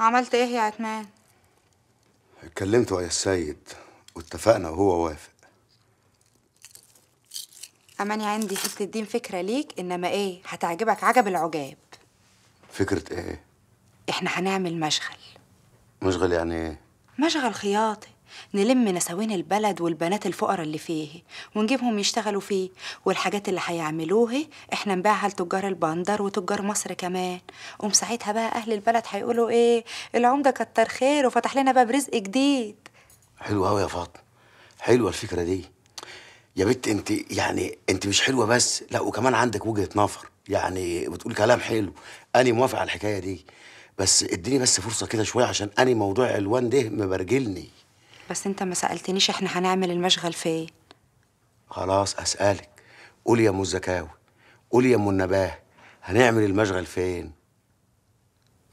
عملت إيه يا عتمان اتكلمت ويا السيد واتفقنا وهو وافق. أماني عندي حتة دين فكرة ليك إنما إيه؟ هتعجبك عجب العجاب. فكرة إيه؟ إحنا هنعمل مشغل. مشغل يعني إيه؟ مشغل خياطي. نلم نساوين البلد والبنات الفقراء اللي فيه ونجيبهم يشتغلوا فيه. والحاجات اللي هيعملوها إحنا نبيعها لتجار البندر وتجار مصر كمان. قوم ساعتها بقى أهل البلد هيقولوا إيه العمدة كتر خير وفتح لنا باب رزق جديد. حلوة أوي يا فاطمة. حلوة الفكرة دي. يا بنت أنت يعني أنت مش حلوة بس لا وكمان عندك وجهة نظر يعني بتقول كلام حلو. أنا موافق على الحكاية دي. بس اديني بس فرصة كده شوية عشان أنا موضوع الوان ده مبرجلني. بس انت ما سألتنيش إحنا هنعمل المشغل فين خلاص أسألك قولي يا أم الزكاوي قولي يا أم النباه هنعمل المشغل فين؟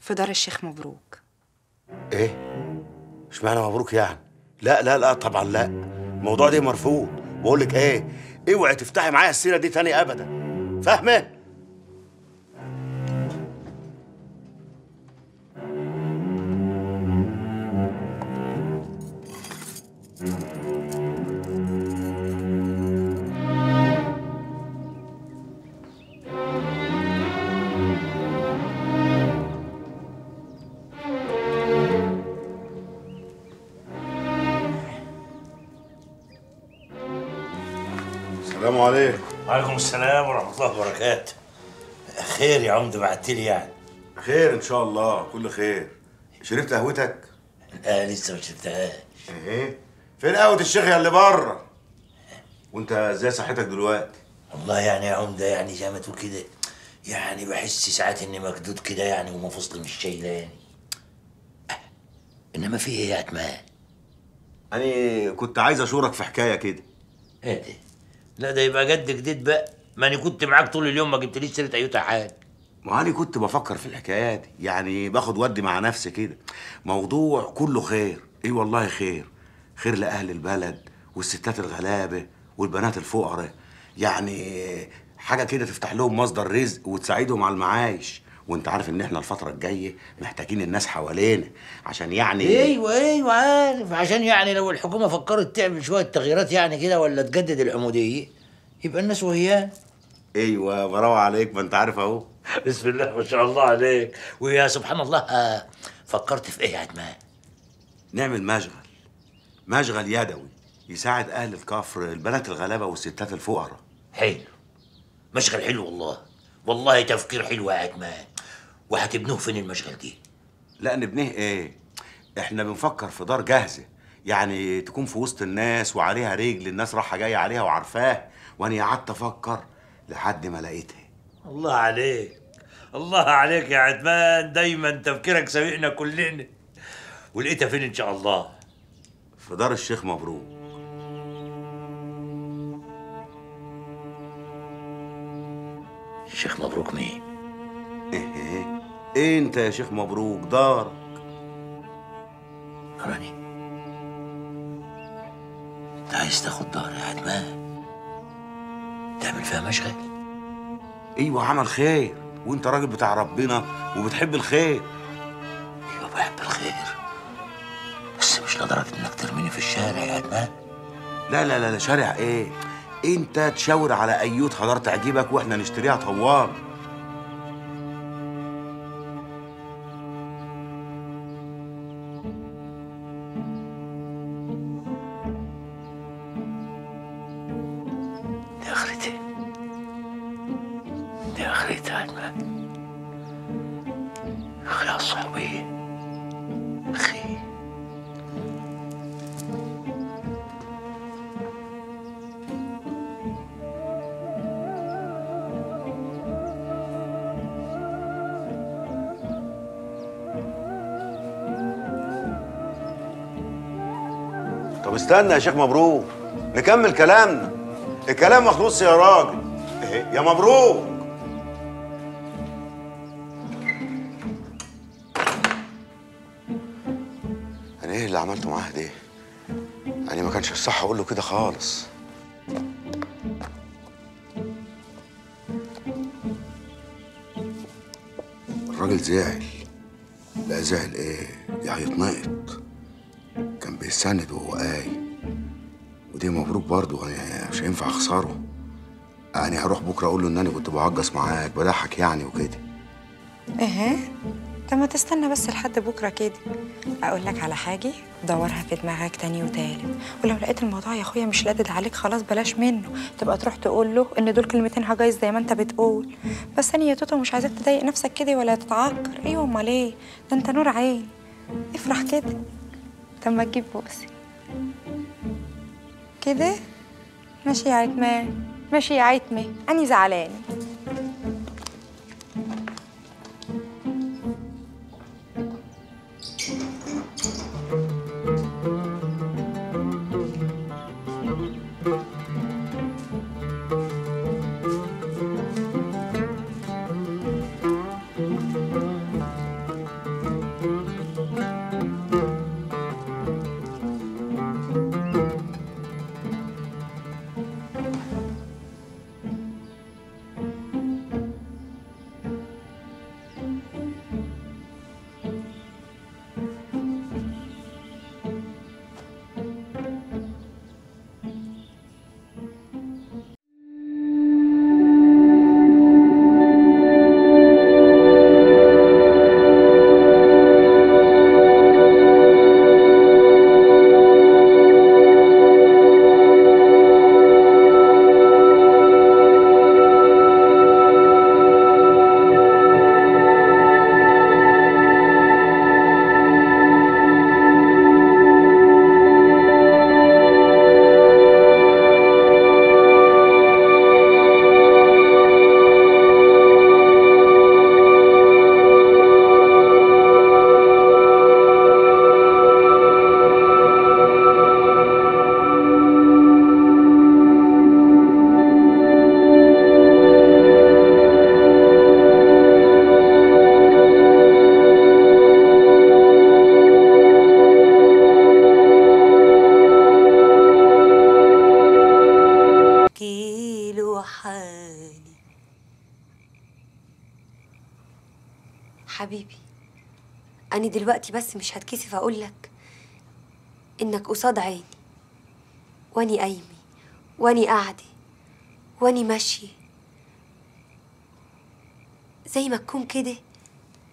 في دار الشيخ مبروك إيه؟ اشمعنى مبروك يعني؟ لا لا لا طبعا لا الموضوع ده مرفوض بقول لك إيه؟ اوعي تفتحي معايا السيرة دي تاني ابدا فاهمة؟ وبركاته خير يا عمده بعت لي يعني خير إن شاء الله كل خير شربت قهوتك؟ لا لسه ما شفتهاش إيه؟ فين قهوة الشيخ يا اللي بره؟ وأنت إزاي صحتك دلوقتي؟ والله يعني يا عمدة يعني زي ما تقول كده يعني بحس ساعات إني مكدود كده يعني ومفاصلي مش شايلاني أه، إنما في إيه يا عتمان؟ أنا كنت عايز أشورك في حكاية كده إيه ده؟ لا ده يبقى جد جديد بقى ما أنا كنت معاك طول اليوم ما جبتليش سيرة ايوتا حاجة ما أنا كنت بفكر في الحكايات دي. يعني باخد ودي مع نفسي كده. موضوع كله خير. إيه والله خير. خير لأهل البلد والستات الغلابة والبنات الفقراء. يعني حاجة كده تفتح لهم مصدر رزق وتساعدهم على المعايش. وأنت عارف إن إحنا الفترة الجاية محتاجين الناس حوالينا. عشان يعني أيوه أيوه عارف. عشان يعني لو الحكومة فكرت تعمل شوية تغييرات يعني كده ولا تجدد العموديه يبقى الناس وهيان أيوه برافو عليك ما أنت عارف أهو. بسم الله ما شاء الله عليك. ويا سبحان الله آه، فكرت في إيه يا عتمان نعمل مشغل. مشغل يدوي يساعد أهل الكفر البنات الغلابة والستات الفقراء. حلو. مشغل حلو والله. والله تفكير حلو يا عتمان وهتبنوه فين المشغل دي؟ لا نبنيه إيه؟ إحنا بنفكر في دار جاهزة. يعني تكون في وسط الناس وعليها رجل الناس رايحه جاية عليها وعارفاه. وأنا قعدت أفكر لحد ما لقيتها. الله عليك. الله عليك يا عتمان دايما تفكيرك سابقنا كلنا. ولقيتها فين إن شاء الله؟ في دار الشيخ مبروك. الشيخ مبروك مين؟ إيه. إيه إيه إنت يا شيخ مبروك دارك. راني أنت عايز تاخد دار يا عتمان تعمل فيها مشغل. أيوه عمل خير. وانت راجل بتاع ربنا وبتحب الخير. أيوه بحب الخير. بس مش لدرجة إنك ترميني في الشارع يا عتمان لا لا لا شارع إيه؟ إنت تشاور على أيوت حضر تعجبك وإحنا نشتريها طوال. يا شيخ مبروك. نكمل كلامنا الكلام مخلوص يا راجل. إيه؟ يا مبروك. أنا إيه اللي عملته معاه ده؟ يعني ما كانش الصح أقول له كده خالص. الراجل زعل. لا زعل إيه؟ يا هيتنقط كان بيستند وهو قايم. ودي مبروك برضه أنا مش هينفع أخسره. يعني هروح بكرة أقول له إن أنا كنت بعجز معاك بضحك يعني وكده. إيه؟ طب ما تستنى بس لحد بكرة كده. أقول لك على حاجة دورها في دماغك تاني وتالت. ولو لقيت الموضوع يا أخويا مش لادد عليك خلاص بلاش منه. تبقى تروح تقول له إن دول كلمتين هجايز زي ما أنت بتقول. بس أنا يا توتو مش عايزاك تضايق نفسك كده ولا تتعكر. أيوه امال إيه ده أنت نور عين. افرح كده. طب ما تجيب بوسي. كده؟ ماشي يا عتمان ماشي يا عتمة أني زعلانة. حبيبي. أنا دلوقتي بس مش هتكسف أقولك إنك قصاد عيني. وأني قايمة وأني قاعدة وأني ماشية. زي ما تكون كده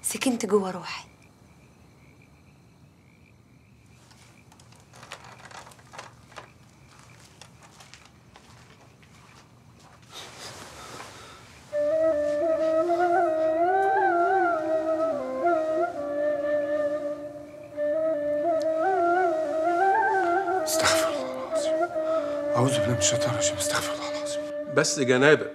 سكنت جوا روحي. من الشيطان الرجيم استغفر الله العظيم. بس جنابك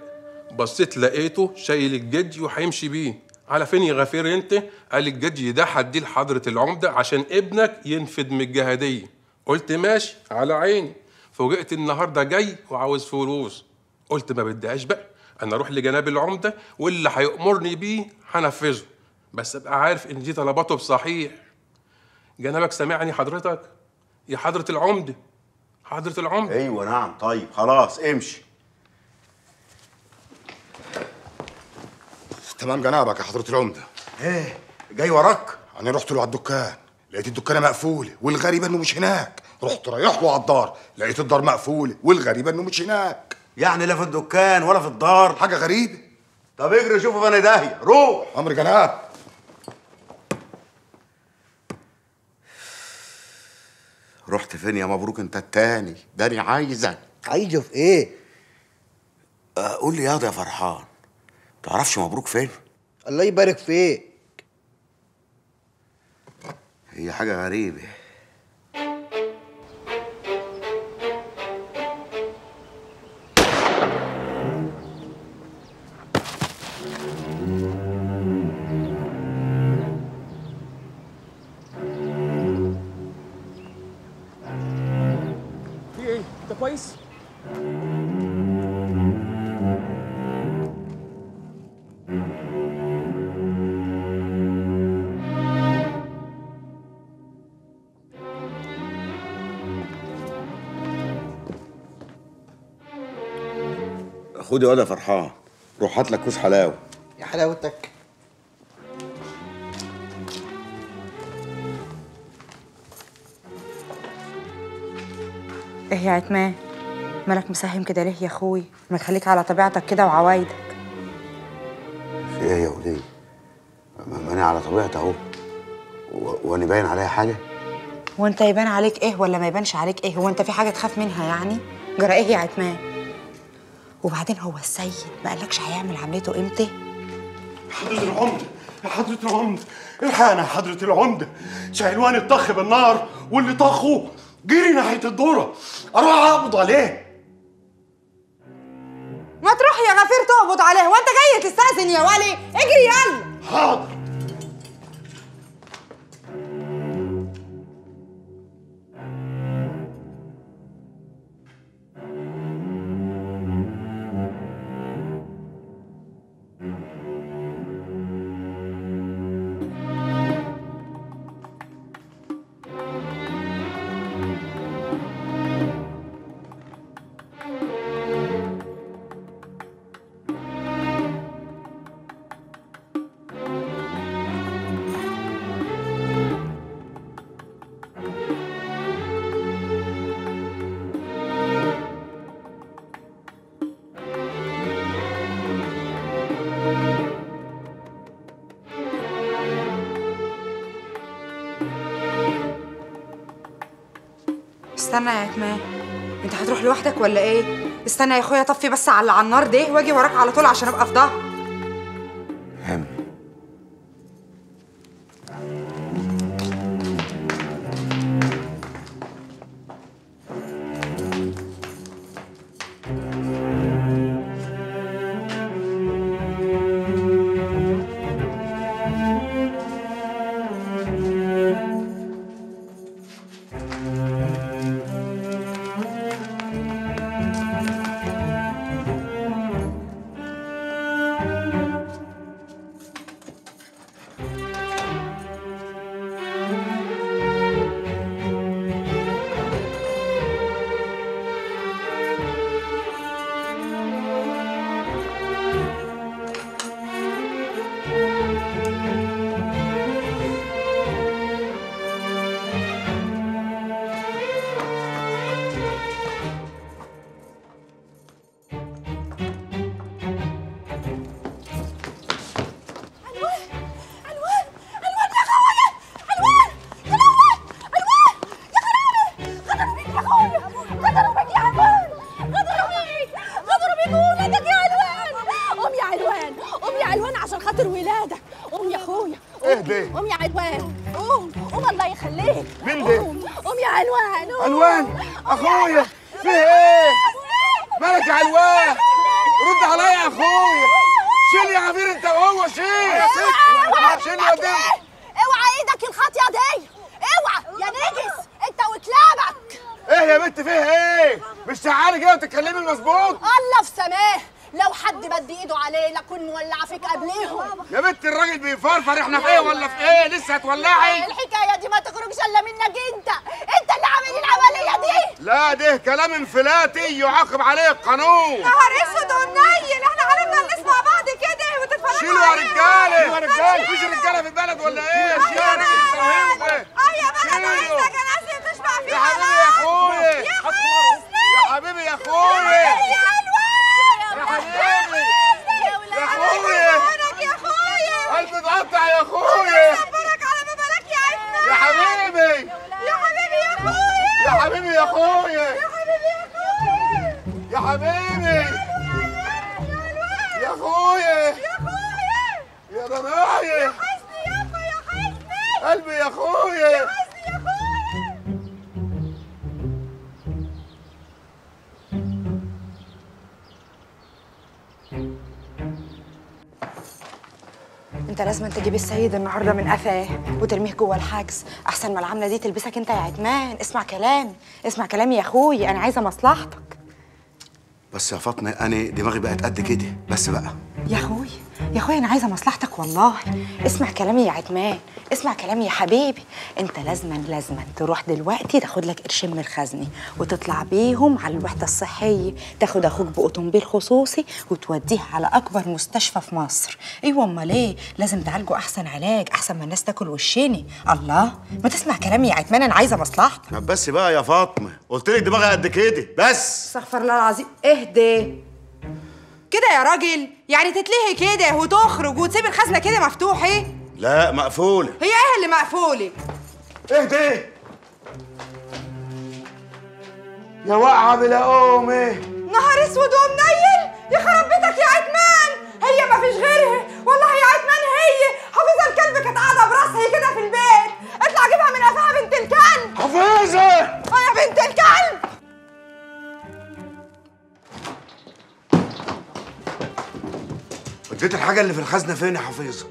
بصيت لقيته شايل الجدي وهيمشي بيه. على فين يا غفير انت؟ قال الجدي ده هديه لحضرة العمدة عشان ابنك ينفد من الجهادية. قلت ماشي على عيني. فوجئت النهارده جاي وعاوز فلوس. قلت ما بديهاش بقى. أنا أروح لجناب العمدة واللي هيأمرني بيه هنفذه. بس أبقى عارف إن دي طلباته بصحيح. جنابك سامعني حضرتك؟ يا حضرة العمدة. حضرة العمدة أيوه نعم. طيب خلاص امشي. تمام جنابك يا حضرة العمدة. إيه جاي وراك؟ أنا رحت له على الدكان لقيت الدكانة مقفولة والغريبة إنه مش هناك. رحت رايح له على الدار لقيت الدار مقفولة والغريبة إنه مش هناك. يعني لا في الدكان ولا في الدار؟ حاجة غريبة؟ طب اجري شوفه فين داهيه روح. أمر جناب. رحت فين يا مبروك؟ انت التاني. داني عايزك. عايزه في إيه؟ آه، قول لي ياض يا فرحان. تعرفش مبروك فين؟ الله يبارك فيك. هي حاجة غريبة. خد يا واد يا فرحان. روح هات لك كوس حلاوة. يا حلاوتك. إيه يا عتمان؟ مالك مساهم كده ليه يا أخوي؟ ما تخليك على طبيعتك كده وعوايدك. في إيه يا وليه ما أنا على طبيعتي أهو. وأنا باين عليا حاجة؟ هو انت يبان عليك إيه ولا ما يبانش عليك إيه؟ هو أنت في حاجة تخاف منها يعني؟ جرى إيه يا عتمان؟ وبعدين هو السيد ما قالكش هيعمل عمليته إمتى؟ حضرة العمدة يا حضرة العمدة الحقنا يا حضرة العمدة شهلوان اتطخ بالنار واللي طخه جري ناحية الدورة. أروح أقبض عليه. ما تروح يا غفير تقبض عليه وأنت جاي تستأذن يا ولي. اجري يلا. حاضر. استنى يا عتمان انت هتروح لوحدك ولا إيه؟ استنى يا اخويا طفي بس على النار ده واجي وراك على طول عشان ابقى في ظهر. هتولعي الحكاية دي ما تخرجش إلا منك أنت. أنت اللي عامل العملية دي. لا ده كلام انفلاتي يعاقب عليه القانون. نهار أسود ونيل. إحنا عرفنا نسمع بعض كده وتتفرجوا شيلوا يا رجالة. شيلوا يا رجالة. مفيش رجالة في البلد ولا إيه؟ شيلوا يا راجل تجيب السيد النهارده من قفاه وترميه جوه الحجز. أحسن ما العاملة دي تلبسك أنت يا عتمان اسمع كلامي اسمع كلامي يا أخوي. أنا عايزة مصلحتك. بس يا فاطمة أنا دماغي بقت قد كده. بس بقى. يا أخوي. يا أخويا أنا عايزة مصلحتك والله. اسمع كلامي يا عتمان اسمع كلامي يا حبيبي. أنت لازما لازما تروح دلوقتي تاخد لك قرشين من الخزنة وتطلع بيهم على الوحدة الصحية. تاخد أخوك بأوتوموبيل خصوصي وتوديه على أكبر مستشفى في مصر. أيوه أمال إيه؟ لازم تعالجه أحسن علاج أحسن ما الناس تاكل وشني الله ما تسمع كلامي يا عتمان أنا عايزة مصلحتك. طب بس بقى يا فاطمة قلت لك دماغي قد كده بس. استغفر الله العظيم اهدي كده يا راجل؟ يعني تتلهي كده وتخرج وتسيب الخزنة كده مفتوحة؟ لا مقفولة. هي إيه اللي مقفولة. اهدي. يا واقعه بلا قومه نهار أسود ومنيل! يخرب بيتك يا عتمان هي ما فيش غيرها. والله يا عتمان هي. حافظة الكلب كانت قاعدة براسها كده في البيت. اطلع جيبها من قفاها بنت الكلب. حفيظه أه يا بنت الكلب! اديت الحاجة اللي في الخزنة فين يا حفيظة؟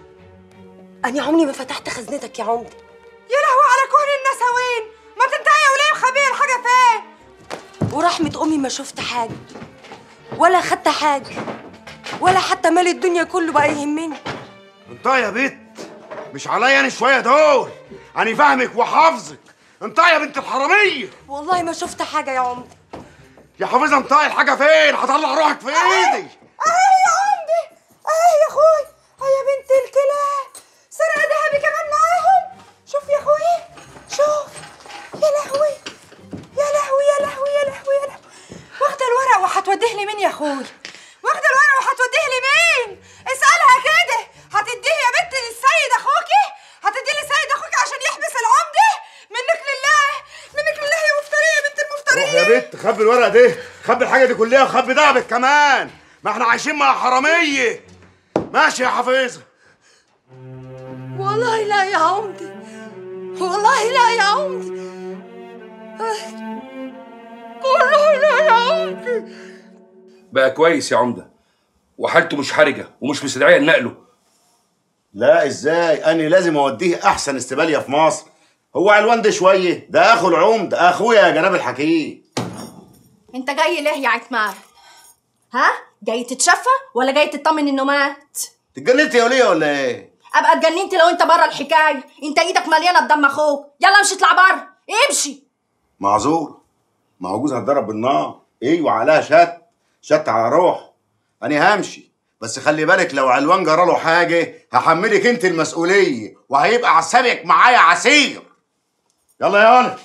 أنا عمري ما فتحت خزنتك يا عمدة يا لهوي على كون النسوين! ما تنتهي يا وليه مخبيه الحاجة فين؟ ورحمة أمي ما شفت حاجة ولا خدت حاجة ولا حتى مال الدنيا كله بقى يهمني. انت يا بت مش عليا أنا شوية دول. أنا فاهمك وحافظك. انت يا بنت الحرامية. والله ما شفت حاجة يا عمدة يا حافظه انت الحاجة فين؟ هطلع روحك في إيدي. أهي اهي يا أخوي. آه يا بنت الكلاب سرقة ذهبي كمان معاهم. شوف يا أخوي. شوف. يا لهوي. يا لهوي يا لهوي يا لهوي يا لهوي. واخدة الورق وهتوديه لي مين يا أخوي؟ واخدة الورق وهتوديه لي مين؟ اسألها كده. هتديه يا بنت للسيد أخوكي؟ هتديه للسيد أخوكي عشان يحبس العمدة؟ منك لله. منك لله يا مفترية يا بنت المفترية. يا بت خبي الورقة دي. خبي الحاجة دي كلها وخبي دهبك كمان. ما إحنا عايشين مع حرامية. ماشي يا حفيظه والله لا يا عمدي. والله لا يا عمدي. والله لا يا عمدي. بقى كويس يا عمدة. وحالته مش حرجة ومش مستدعية لنقله لا إزاي؟ أنا لازم أوديه أحسن استبالية في مصر. هو علوان ده شوية. ده أخو العمد أخويا يا جناب الحكيم. أنت جاي ليه يا عتمان ها؟ جاي تتشفى ولا جاي تطمن إنه مات؟ اتجننت يا وليه ولا إيه؟ أبقى اتجننت لو أنت بره الحكاية. أنت إيدك مليانة بدم أخوك يلا امشي اطلع بره امشي. معذور. ما هو جوزها اتضرب بالنار. أيوه عليها شت. شت على روح. أنا همشي. بس خلي بالك لو علوان جرى له حاجة هحملك أنت المسؤولية وهيبقى عسابك معايا عسير. يلا يا ولد.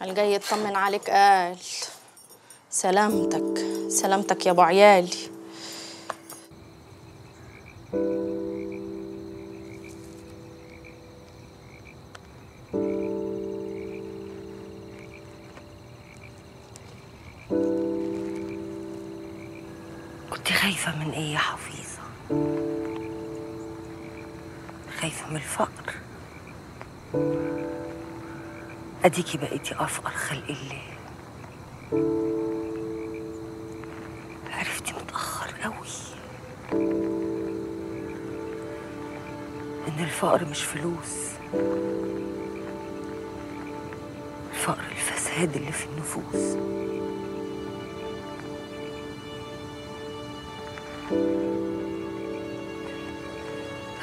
هل جاي يطمن عليك؟ قال. سلامتك. سلامتك يا أبو عيالي. كنت خايفة من إيه يا حفيظة؟ خايفة من الفقر. أديكي بقيتي أفقر خلق الله. عرفتي متأخر قوي إن الفقر مش فلوس. الفقر الفساد اللي في النفوس.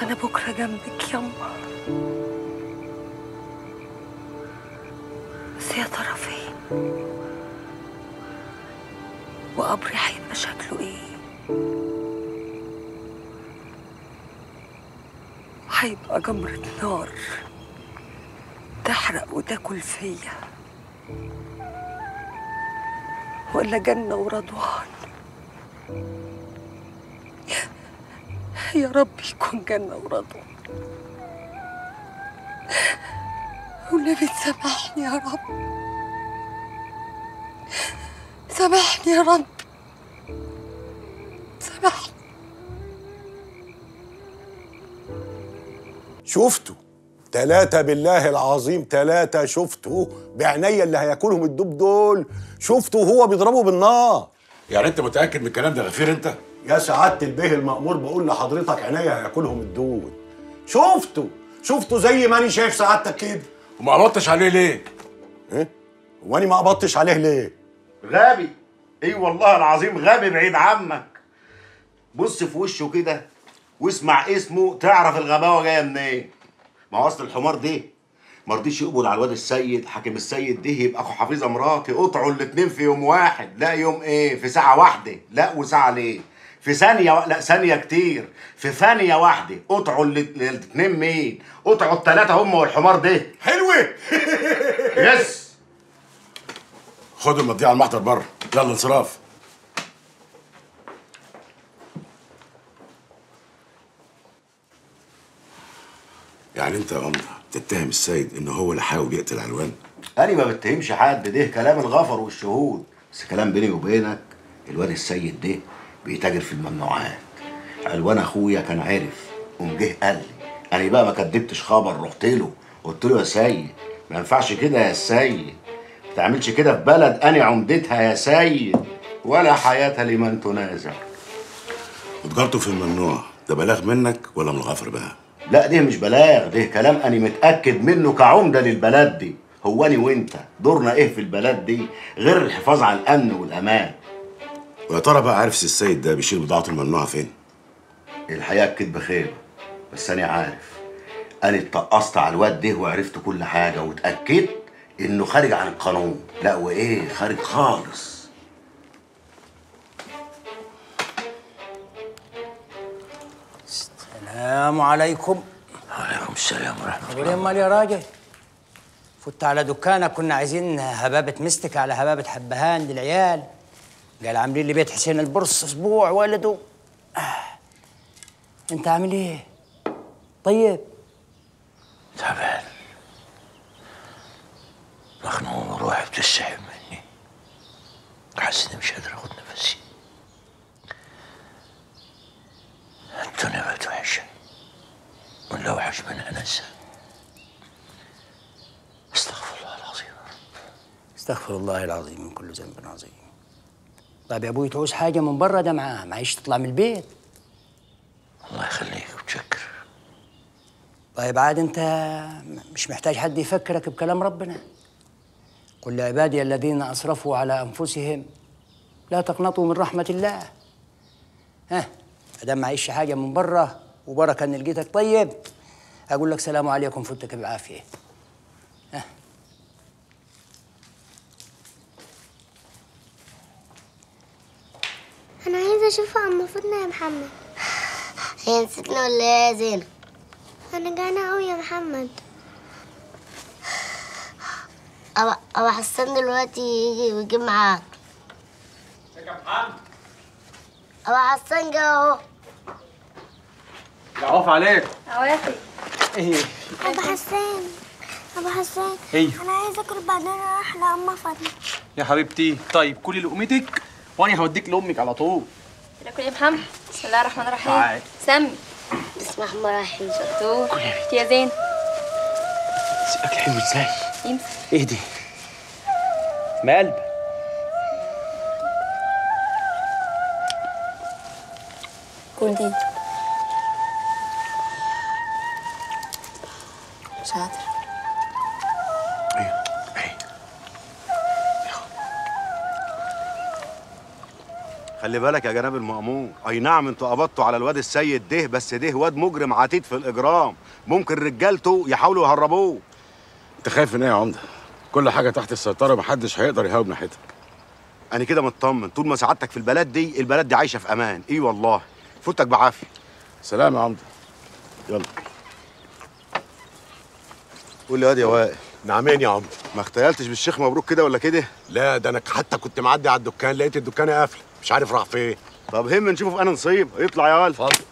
أنا بكرة جنبك يما يا ترى فين وقبري هيبقى شكله إيه. هيبقى جمرة نار تحرق وتاكل فيا. ولا جنة ورضوان. يا رب يكون جنة ورضوان. والنبي تسامحني يا رب. سامحني يا رب. سامحني. شفته. تلاتة بالله العظيم تلاتة شفته بعينيا اللي هياكلهم الدب دول. شفته وهو بيضربه بالنار. يعني انت متأكد من الكلام ده غفير انت؟ يا سعادة البيه المأمور بقول لحضرتك عينيا هياكلهم الدود. شفته. شفته زي ما أنا شايف سعادتك كده. وما قبضتش عليه ليه؟ إيه؟ هو أنا ما قبضتش عليه ليه؟ غبي. إي والله العظيم غبي بعيد عنك. بص في وشه كده واسمع اسمه تعرف الغباوة جاية منين؟ ما هو أصل الحمار ده ما رضيش يقبل على الواد السيد حاكم السيد ده يبقى أخو حفيظه مراتي قطعوا الاتنين في يوم واحد لا يوم إيه في ساعة واحدة لا وساعة ليه؟ في ثانية و... لا ثانية كتير. في ثانية واحدة قطعوا الاتنين مين؟ قطعوا التلاتة هم والحمار ده. حلوة! يس! خد المضيعة على المحضر بره. يلا انصراف. يعني انت يا عمده تتهم السيد ان هو اللي حاول يقتل علوان؟ أنا ما بتهمش حد ده كلام الغفر والشهود. بس كلام بيني وبينك الواد السيد ده بيتاجر في الممنوعات. علوان أخويا كان عرف قوم جه قال لي أنا بقى ما كدبتش خبر رحت له. قلت له يا سيد ما ينفعش كده يا سيد. ما تعملش كده في بلد أنا عمدتها يا سيد. ولا حياة لمن تنازع. وتجارته في الممنوع ده بلاغ منك ولا من الغفر بقى؟ لا ده مش بلاغ ده كلام أنا متأكد منه كعمدة للبلد دي. هو أنا وأنت؟ دورنا إيه في البلد دي؟ غير الحفاظ على الأمن والأمان. ويا ترى بقى عارف السيد ده بيشيل بضاعته الممنوعة فين؟ الحقيقة الكدب خير بس أنا عارف. أنا اتقصت على الواد ده وعرفت كل حاجة واتأكدت إنه خارج عن القانون. لا وإيه خارج خالص. السلام عليكم. وعليكم السلام ورحمة الله. وليه مال يا راجل؟ فت على دكانك كنا عايزين هبابة مستك على هبابة حبهان للعيال. قال عاملين لي بيت حسين البرص أسبوع ولده؟ آه. أنت عامل إيه؟ طيب. تعبان. مخنوق وروحي بتسحب مني. حاسس إني مش قادر آخد نفسي. الدنيا بقت وحشة. والأوحش منها نسى أستغفر الله العظيم أستغفر الله العظيم من كل ذنب عظيم. طيب يا أبوي تعوز حاجة من بره ده معاه معيش تطلع من البيت. الله يخليك وتشكر طيب عاد أنت مش محتاج حد يفكرك بكلام ربنا. قل لعبادي الذين أسرفوا على أنفسهم لا تقنطوا من رحمة الله. ها ما دام معيش حاجة من بره وبركة ان لقيتك طيب أقول لك سلام عليكم فتك بالعافيه ها أنا عايزه أشوف عم فاطمه يا محمد. هي نسيتنا ولا إيه يا زينب؟ أنا جعانة قوي يا محمد. أبا حسان دلوقتي يجي ويجيب معاك. أبا حسان جه أهو. العوف عليك. عوافي إيه. أبا حسان أبا حسان. أيوه أنا عايزة أكل بعدين أروح لأم فاطمة. يا حبيبتي طيب كلي لقمتك وأنا هوديك لأمك على طول. تاكل إيه يا محمد بسم الله الرحمن الرحيم. سمي بسم الله الرحمن الرحيم. شطور يا زين. اكل حلو إزاي؟ يمسك إيه دي؟ ما قلب كل دي. خلي بالك يا جناب المأمور. أي نعم أنتوا قبضتوا على الواد السيد ده بس ده واد مجرم عتيد في الإجرام. ممكن رجالته يحاولوا يهربوه. أنت خايف من إيه يا عمدة؟ كل حاجة تحت السيطرة محدش هيقدر يهاوب ناحيتك. أنا كده مطمن. طول ما سعادتك في البلد دي البلد دي عايشة في أمان. إي والله. فوتك بعافية. سلام يا عمدة. يلا. قول لي يا واد يا وائل. نعمين يا عمدة. ما اختيلتش بالشيخ مبروك كده ولا كده؟ لا ده أنا حتى كنت معدي على الدكان لقيت الدكان قافله مش عارف راح فين. طب هم نشوفه في أنا نصيب يطلع يا ولد اتفضل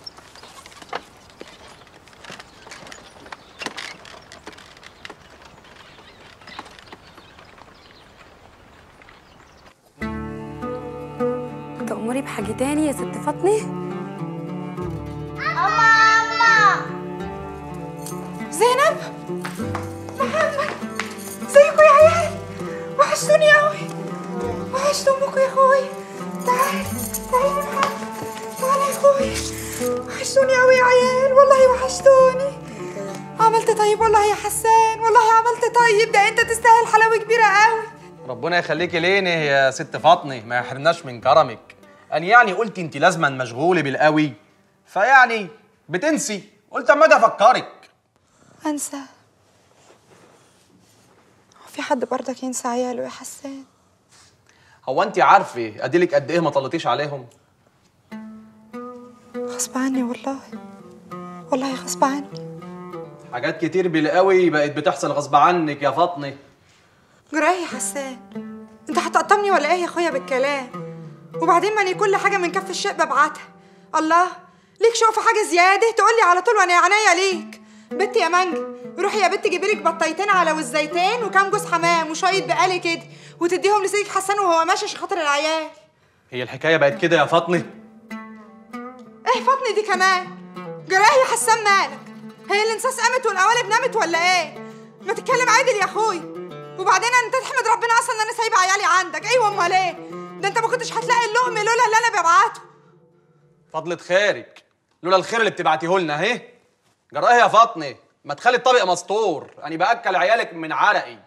يخليكي ليني يا ست فاطمه ما يحرمناش من كرمك. أنا يعني قلت انت لازما مشغولة بالقوي فيعني بتنسي. قلت أما أجي أفكرك. أنسى. هو في حد برضك ينسى عياله يا حسان؟ هو انت عارفة اديلك قد إيه ما طلتيش عليهم؟ غصب عني والله. والله غصب عني. حاجات كتير بالقوي بقت بتحصل غصب عنك يا فاطمه جراية يا حسان. انت هتقطمني ولا إيه يا اخويا بالكلام؟ وبعدين ماني كل حاجة من كف الشيء ببعتها. الله ليك شوق في حاجة زيادة؟ تقولي على طول وأنا عينيا ليك. بنتي يا مانجا روحي يا بنتي جيبي لك بطيتين على وزيتين وكام جوز حمام وشوية بقالي كده وتديهم لسيدك حسان وهو ماشي عشان خاطر العيال. هي الحكاية بقت كده يا فاطمة؟ إيه فاطمة دي كمان؟ جرايه يا حسان مالك؟ هي الإنساس قامت والقوالب نامت ولا إيه؟ ما تتكلم عادل يا أخوي. وبعدين انت تحمد ربنا أصلا إن أنا سايبة عيالي عندك. أيوه امال إيه؟ ده انت ما كنتش هتلاقي اللقم لولا اللي أنا ببعته. فضلة خيرك. لولا الخير اللي بتبعتيه لنا اهي. جرايه يا فاطمة. ما تخلي الطبق مسطور. أنا بأكل عيالك من عرقي.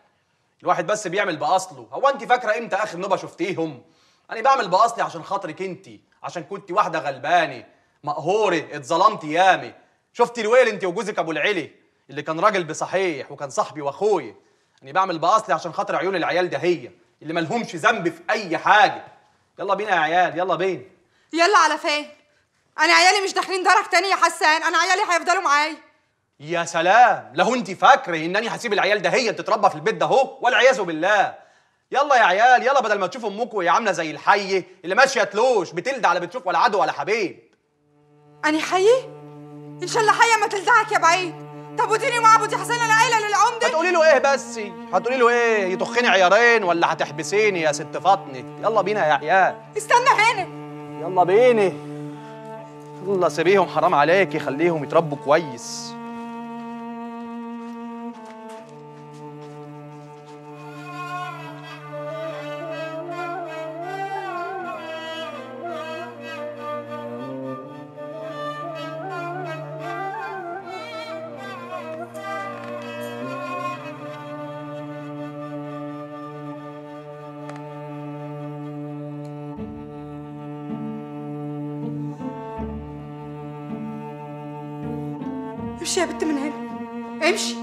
الواحد بس بيعمل بأصله. هو انت فاكرة إمتى آخر نوبة شفتيهم؟ أنا بعمل بأصلي عشان خاطرك انت. عشان كنت واحدة غلبانة. مقهورة. اتظلمتي يامي شفتي الويل انت وجوزك أبو العلي؟ اللي كان راجل بصحيح وكان صاحبي وأخويا. أنا بعمل بأصلي عشان خاطر عيون العيال ده هي اللي ملهمش ذنب في أي حاجة. يلا بينا يا عيال يلا بينا. يلا على فين؟ أنا عيالي مش داخلين دارك تاني يا حسان أنا عيالي هيفضلوا معايا. يا سلام لو انت فاكرة إنني هسيب العيال ده هي تتربى في البيت ده أهو والعياذ بالله. يلا يا عيال يلا بدل ما تشوفوا امكم وهي عاملة زي الحيه اللي ماشية تلوش بتلدع لا بتشوف ولا عدو ولا حبيب. أني حي؟ إن شاء الله حية ما تلدعك يا بعيد. طب وديني مع أبو حسين أنا قايله للعمدة؟ هتقولي له إيه بس؟ هتقولي له إيه؟ يطخني عيارين ولا هتحبسيني يا ست فاطمة؟ يلا بينا يا عيال. استنى هنا. يلا بينا يلا سيبيهم حرام عليكي خليهم يتربوا كويس. امشي يا بنت من هنا امشي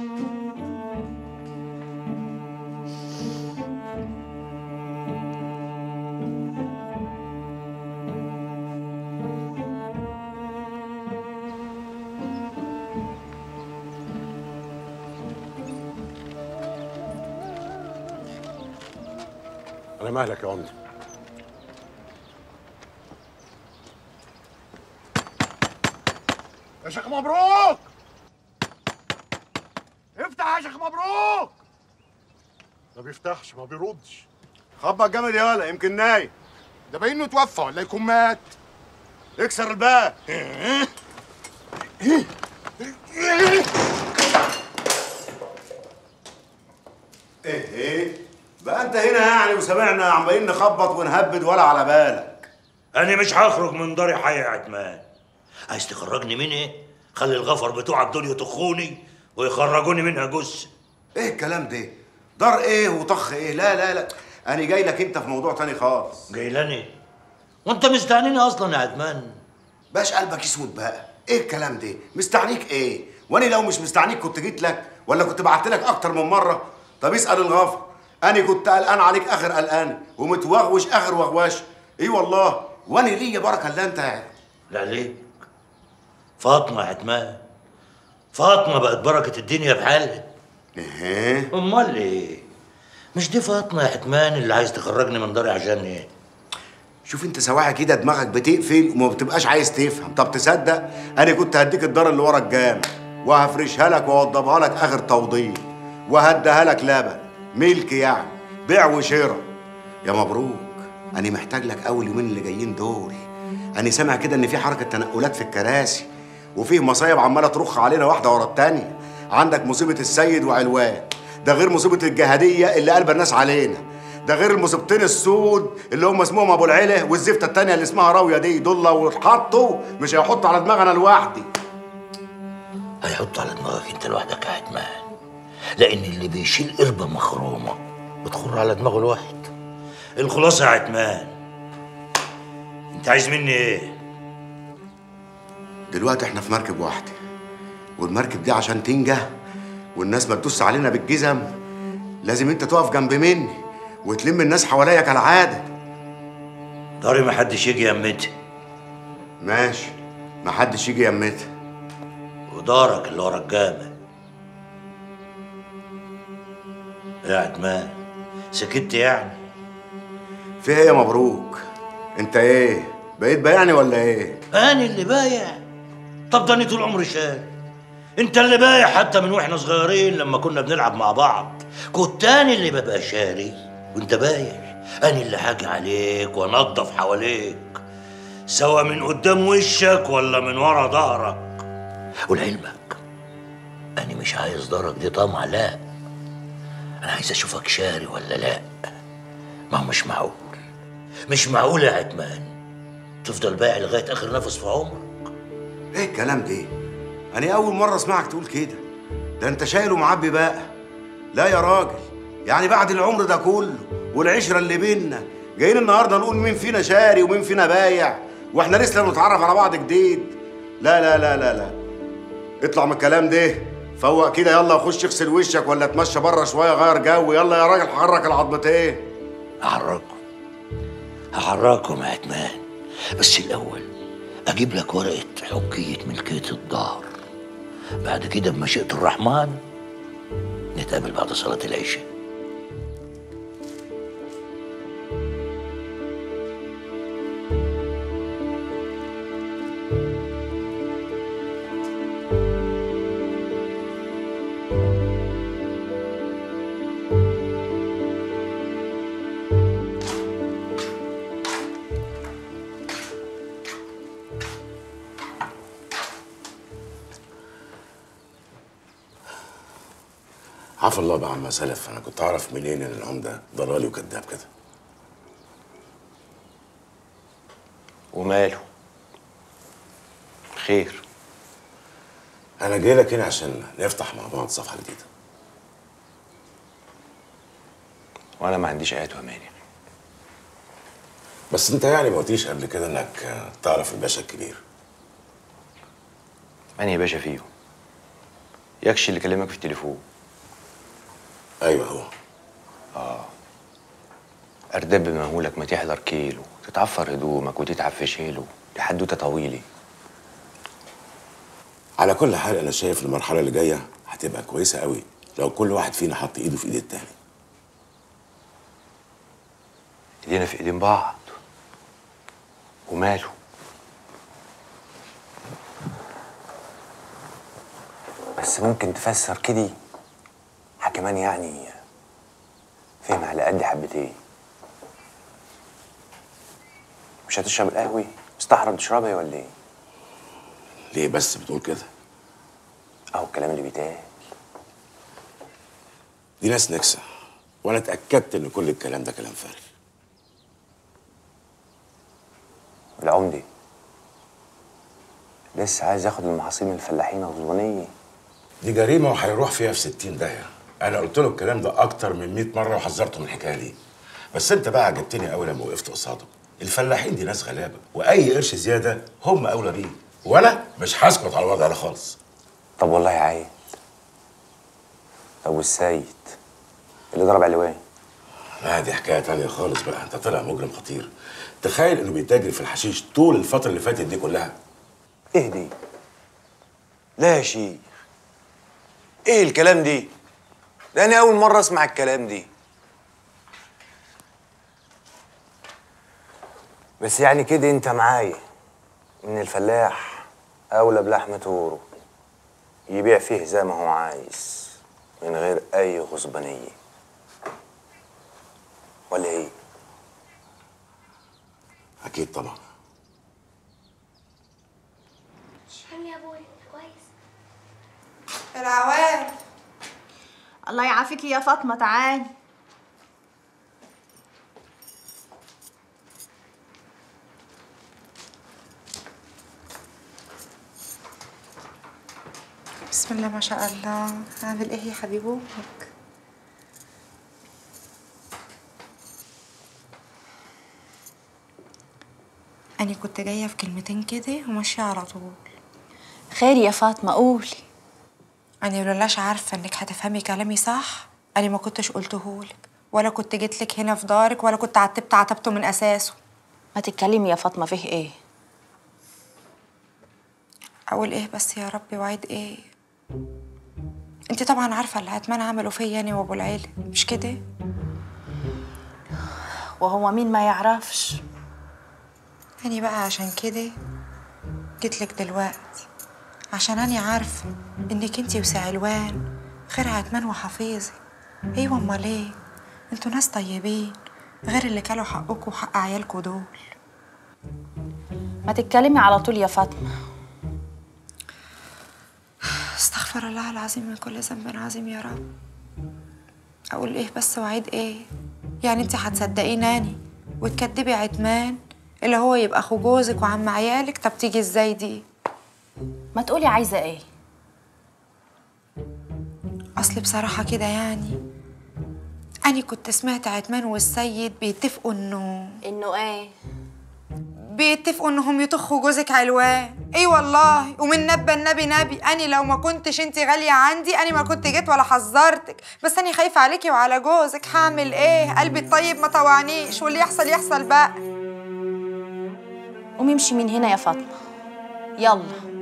على مهلك يا عمدة يا شيخ مبروك افتح يا شيخ مبروك ما بيفتحش ما بيردش. خبط جامد يالا يمكن نايم. ده باين انه توفى ولا يكون مات؟ اكسر الباب. إيه إيه؟ بقى أنت هنا يعني وسمعنا عمالين نخبط ونهبد ولا على بالك. أنا مش هخرج من داري حي يا عتمان عايز تخرجني من إيه؟ خلي الغفر بتوعك دول يطخوني ويخرجوني منها جثة. إيه الكلام ده؟ دار إيه وطخ إيه؟ لا لا لا. أنا جاي لك أنت في موضوع تاني خالص. جاي لاني وأنت مستعنيني أصلا يا عدمان باش قلبك يسود بقى. إيه الكلام ده؟ مستعنيك إيه؟ وأنا لو مش مستعنيك كنت جيت لك ولا كنت بعت لك أكتر من مرة؟ طب اسأل الغفر. أنا كنت قلقان عليك آخر قلقان ومتوغوش آخر وغواش. إيه والله. وأنا ليا بركة إلا أنت. لا ليه؟ فاطمة يا عتمان فاطمة بقت بركة الدنيا بحالها إيه امال إيه مش دي فاطمة يا عتمان اللي عايز تخرجني من داري عشان إيه شوف انت سواعي كده دماغك بتقفل وما بتبقاش عايز تفهم. طب تصدق؟ أنا كنت هديك الدار اللي ورا الجامع وهفرشها لك وأوضبها لك آخر توضيب وهديها لك لبن ملك يعني بيع وشراء. يا مبروك أنا محتاج لك أول يومين اللي جايين دول. أنا سامع كده إن في حركة تنقلات في الكراسي وفيه مصايب عمالة ترخ علينا واحدة ورا التانية. عندك مصيبة السيد وعلوان. ده غير مصيبة الجهادية اللي قلب الناس علينا. ده غير المصيبتين السود اللي هم اسمهم أبو العلا والزفته التانية اللي اسمها راوية دي. دول لو اتحطوا مش هيحطوا على دماغنا لوحدي. هيحط على دماغك انت لوحدك يا عتمان لأن اللي بيشيل قربة مخرومة بتخر على دماغ الواحد. الخلاصة يا عتمان انت عايز مني إيه؟ دلوقتي إحنا في مركب واحدة. والمركب دي عشان تنجح والناس ما تدوس علينا بالجزم. لازم انت تقف جنب مني وتلم الناس حواليا كالعادة داري ما حدش يجي يمتها ماشي. ما حدش يجي يمتها ودارك اللي ورا الجامع. يا عتمان سكت يعني. في إيه يا مبروك؟ انت إيه؟ بقيت بايعني ولا إيه؟ أنا اللي بايع. طب ده أنا طول عمري شاري انت اللي بايع حتى من وإحنا صغيرين لما كنا بنلعب مع بعض. كنت أنا اللي ببقى شاري وانت بايع. أنا اللي حاجي عليك وانضف حواليك سواء من قدام وشك ولا من ورا ظهرك. ولعلمك أنا مش عايز ظهرك دي طمع. لا. أنا عايز أشوفك شاري ولا لا. ما هو مش معقول. مش معقول يا عتمان. تفضل بايع لغاية آخر نفس في عمرك. إيه الكلام ده؟ أنا أول مرة أسمعك تقول كده. ده أنت شايل ومعبي بقى. لا يا راجل يعني بعد العمر ده كله والعشرة اللي بينا جايين النهارده نقول مين فينا شاري ومين فينا بايع وإحنا لسه بنتعرف على بعض جديد. لا لا لا لا لا. اطلع من الكلام ده. فوق كده يلا وخش اغسل وشك ولا اتمشى بره شوية غير جو. يلا يا راجل حرك العظمتين هحركهم. هحركهم يا عتمان بس الأول أجيب لك ورقة حجية ملكية الدار بعد كده بمشيئة الرحمن نتقابل بعد صلاة العشاء. عما سلف. أنا كنت أعرف منين إن العمدة ضلالي وكذاب كده. وماله؟ خير. أنا جاي لك هنا عشان نفتح مع بعض صفحة جديدة. وأنا ما عنديش ايات ومانع بس أنت يعني ما قلتيش قبل كده إنك تعرف الباشا الكبير. انهي باشا فيهم. يكشي اللي كلمك في التليفون. أيوه هو. آه. أردب مهولك ما تحضر كيلو تتعفر هدومك وتتعب في شيله دي حدوته طويله على كل حال أنا شايف المرحلة اللي جاية هتبقى كويسة قوي لو كل واحد فينا حط إيده في إيد التاني. إيدينا في إيدين بعض. وماله. بس ممكن تفسر كده. كمان يعني فهم على قد حبتين. مش هتشرب القهوة؟ مستحرم تشربها ولا إيه؟ ليه بس بتقول كده؟ اهو الكلام اللي بيتقال. دي ناس نكسة وأنا اتأكدت إن كل الكلام ده كلام فارغ. العمدي لسه عايز ياخد المحاصيل من الفلاحين غصبانية دي جريمة وهيروح فيها في 60 داهية. أنا قلت له الكلام ده أكتر من 100 مرة وحذرته من الحكاية دي. بس انت بقى عجبتني قوي لما وقفت قصاده. الفلاحين دي ناس غلابة وأي قرش زيادة هم أولى بيه. وأنا مش هسكت على الوضع ده خالص. طب والله عايز طب والسيد اللي ضرب علوان. لا دي حكاية تانية خالص بقى. انت طلع مجرم خطير. تخيل انه بيتاجر في الحشيش طول الفترة اللي فاتت دي كلها. إيه دي؟ لا يا شيخ. إيه الكلام دي؟ ده أنا أول مرة أسمع الكلام دي. بس يعني كده أنت معايا إن الفلاح أولى بلحمة توره يبيع فيه زي ما هو عايز من غير أي غصبانية. ولا إيه؟ أكيد طبعا. شام يا أبوي كويس. العوام. الله يعافيكي يا فاطمة تعالي بسم الله ما شاء الله. عامل إيه يا حبيبو هيك أنا كنت جاية في كلمتين كده وماشيه على طول. خير يا فاطمة قولي أنا لولاش عارفة إنك هتفهمي كلامي صح أنا ما كنتش قلتهولك ولا كنت جيت لك هنا في دارك ولا كنت عتبت عتبته من أساسه. ما تتكلمي يا فاطمة فيه إيه؟ أقول إيه بس يا ربي وعيد إيه؟ أنت طبعا عارفة اللي عتمان عملوا فيا أنا وأبو العيلة مش كده؟ وهو مين ما يعرفش. أنا بقى عشان كده جيتلك دلوقتي. عشان أنا عارفة إنك أنتي وسعلوان غير عتمان وحفيظي. أيوة أمال إيه؟ أنتوا ناس طيبين غير اللي كلوا حقكوا وحق عيالكوا دول. ما تتكلمي على طول يا فاطمة. استغفر الله العظيم من كل ذنب عظيم يا رب. أقول إيه بس وعيد إيه؟ يعني أنتي هتصدقيني أني وتكدبي عتمان اللي هو يبقى أخو جوزك وعم عيالك؟ طب تيجي إزاي دي؟ ما تقولي عايزة إيه. أصل بصراحة كده يعني أنا كنت سمعت عتمان والسيد بيتفقوا إنه إنه إيه؟ بيتفقوا إنهم يطخوا جوزك علوان إيه والله ومن نبى النبي نبي. أنا لو ما كنتش أنت غالية عندي أنا ما كنت جيت ولا حذرتك. بس أنا خايفة عليكي وعلى جوزك. هعمل إيه؟ قلبي الطيب ما طوعنيش واللي يحصل يحصل بقى. قومي امشي من هنا يا فاطمة. يلا.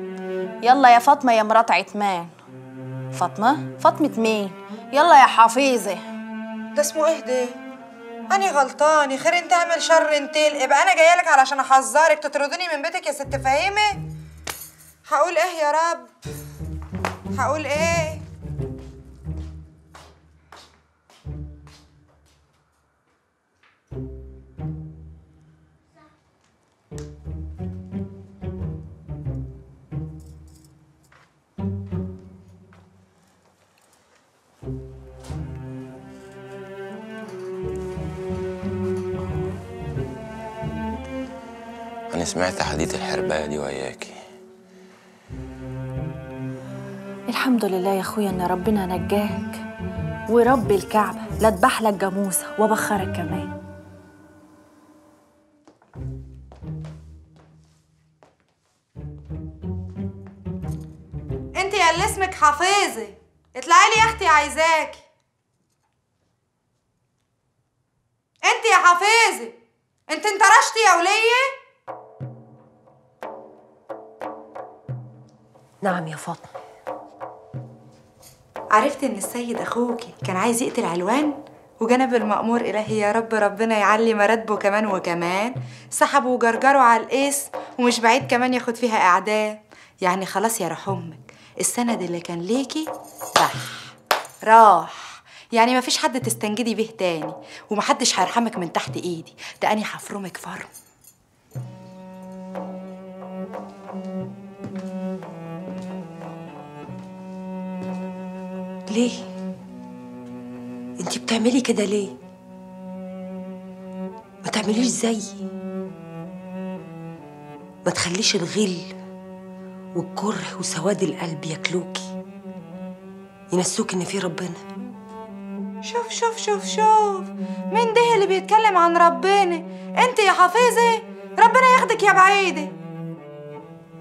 يلا يا فاطمة يا مرات عتمان فاطمة؟ فاطمة مين؟ يلا يا حفيظة ده اسمه إيه ده؟ أنا غلطاني خير انت اعمل شر انت يبقى أنا جاية لك علشان أحذرك تطردني من بيتك يا ست فهيمة هقول إيه يا رب؟ هقول إيه؟ سمعت حديث الحرباية دي وياكي الحمد لله يا أخويا إن ربنا نجاك ورب الكعبة لا اذبح لك جاموسة وبخرك كمان. أنت يا اللي اسمك حفيظة اطلعي لي يا أختي عايزاكي أنت يا حفيظة أنت انترشتي يا ولية؟ نعم يا فاطمة. عرفت إن السيد اخوكي كان عايز يقتل علوان؟ وجنب المأمور إلهي يا رب ربنا يعلي مراتبه كمان وكمان. سحبوا وجرجروا على القيس ومش بعيد كمان ياخد فيها إعدام يعني خلاص يا روح أمك السند اللي كان ليكي راح. راح. يعني مفيش حد تستنجدي بيه تاني ومحدش هيرحمك من تحت إيدي. ده أني هفرمك فرم. ليه؟ انتي بتعملي كده ليه؟ ما تعمليش زيي. ما تخليش الغل والكره وسواد القلب ياكلوكي. ينسوك ان في ربنا. شوف شوف شوف شوف. مين ده اللي بيتكلم عن ربنا؟ انت يا حفيظة ربنا ياخدك يا بعيدة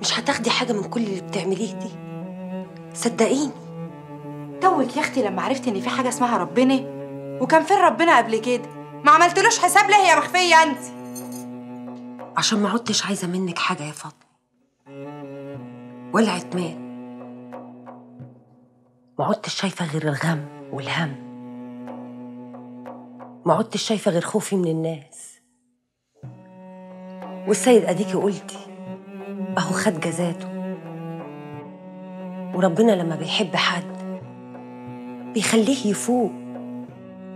مش هتاخدي حاجة من كل اللي بتعمليه دي. صدقيني. توك يا أختي لما عرفت إن في حاجة اسمها ربنا وكان فين ربنا قبل كده؟ ما عملتلوش حساب ليه يا مخفية أنت؟ عشان ما عدتش عايزة منك حاجة يا فاطمة. ولا عتمان ما عدتش شايفة غير الغم والهم. ما عدتش شايفة غير خوفي من الناس. والسيد أديكي قلتي أهو خد جزاته. وربنا لما بيحب حد بيخليه يفوق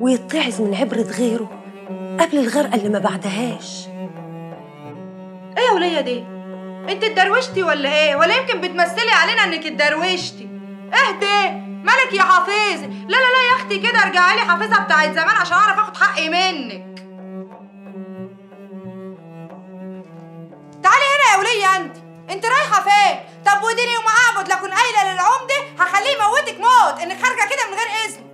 ويتعظ من عبرة غيره قبل الغرقة اللي ما بعدهاش. إيه يا ولية دي؟ أنت اتدروشتي ولا إيه؟ ولا يمكن بتمثلي علينا إنك اتدروشتي؟ اهدي مالك يا حفيظه لا لا لا يا أختي كده ارجعي لي حافظة بتاعت زمان عشان أعرف آخد حقي منك. تعالي هنا يا ولية أنت. انت رايحة فين؟ طب وديني وما اعبد لكن قايلة للعمدة هخليه يموتك موت إنك خارجة كده من غير إذن.